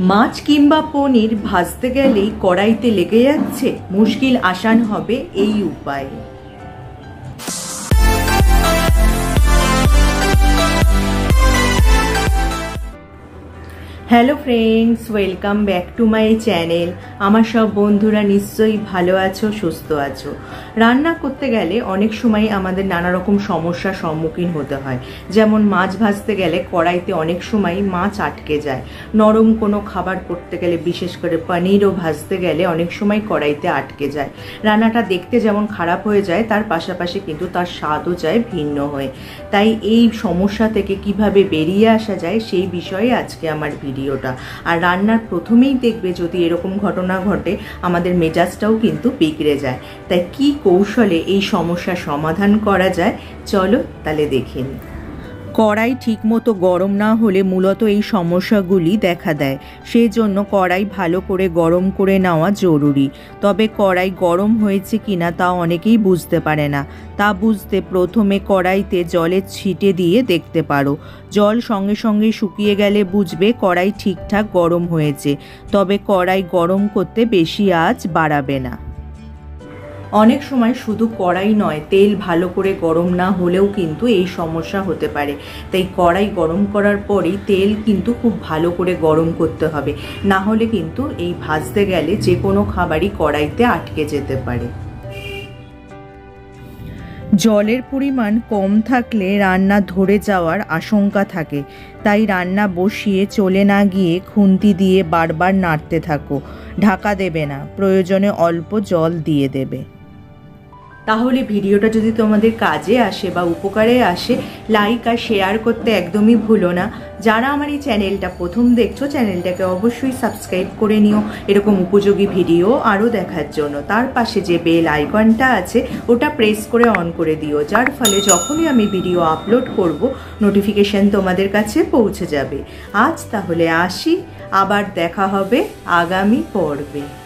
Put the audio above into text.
মাছ কিংবা পনির ভাজতে গেলেই কড়াইতে লেগে যাচ্ছে মুশকিল আসান হবে এই উপায়ে। Hello friends, welcome back to my channel. আমার সব বন্ধুরা নিশ্চয়ই ভালো আছো, সুস্থ আছো। রান্না করতে গেলে অনেক সময় আমাদের নানা রকম সমস্যার সম্মুখীন হতে হয়। যেমন মাছ ভাজতে গেলে কড়াইতে অনেক সময় মাছ আটকে যায়। নরম কোনো খাবার করতে গেলে, বিশেষ করে পনিরও ভাজতে গেলে অনেক সময় কড়াইতে আটকে যায়। রান্নাটা দেখতে যেমন খারাপ হয়ে যায়, তার পাশাপাশি কিন্তু তার স্বাদও যায় ভিন্ন হয়ে। তাই এই সমস্যা থেকে কীভাবে বেরিয়ে আসা যায় সেই বিষয়ে আজকে আমার ভিডিও। ভিডিওটা। আর রান্নার প্রথমেই দেখবে যদি এরকম ঘটনা ঘটে, আমাদের মেজাজটাও কিন্তু বিগড়ে যায়। তাই কি কৌশলে এই সমস্যা সমাধান করা যায়, চলো তাহলে দেখে নিই। কড়াই ঠিকমতো গরম না হলে মূলত এই সমস্যাগুলি দেখা দেয়। সেই জন্য কড়াই ভালো করে গরম করে নেওয়া জরুরি। তবে কড়াই গরম হয়েছে কিনা তা অনেকেই বুঝতে পারে না। তা বুঝতে প্রথমে কড়াইতে জলের ছিটে দিয়ে দেখতে পারো। জল সঙ্গে সঙ্গে শুকিয়ে গেলে বুঝবে কড়াই ঠিকঠাক গরম হয়েছে। তবে কড়াই গরম করতে বেশি আঁচ বাড়াবে না। অনেক সময় শুধু কড়াই নয়, তেল ভালো করে গরম না হলেও কিন্তু এই সমস্যা হতে পারে। তাই কড়াই গরম করার পরেই তেল কিন্তু খুব ভালো করে গরম করতে হবে। না হলে কিন্তু এই ভাজতে গেলে যে কোনো খাবারই কড়াইতে আটকে যেতে পারে। জলের পরিমাণ কম থাকলে রান্না ধরে যাওয়ার আশঙ্কা থাকে। তাই রান্না বসিয়ে চলে না গিয়ে খুন্তি দিয়ে বারবার নাড়তে থাকো। ঢাকা দেবে না, প্রয়োজনে অল্প জল দিয়ে দেবে। তাহলে ভিডিওটা যদি তোমাদের কাজে আসে বা উপকারে আসে লাইক আর শেয়ার করতে একদমই ভুলো না। যারা আমার এই চ্যানেলটা প্রথম দেখছ চ্যানেলটাকে অবশ্যই সাবস্ক্রাইব করে নিও। এরকম উপযোগী ভিডিও আরও দেখার জন্য। তার পাশে যে বেল আইকনটা আছে, ওটা প্রেস করে অন করে দিও। যার ফলে যখনই আমি ভিডিও আপলোড করব নোটিফিকেশান তোমাদের কাছে পৌঁছে যাবে। আজ তাহলে আসি। আবার দেখা হবে আগামী পর্বে।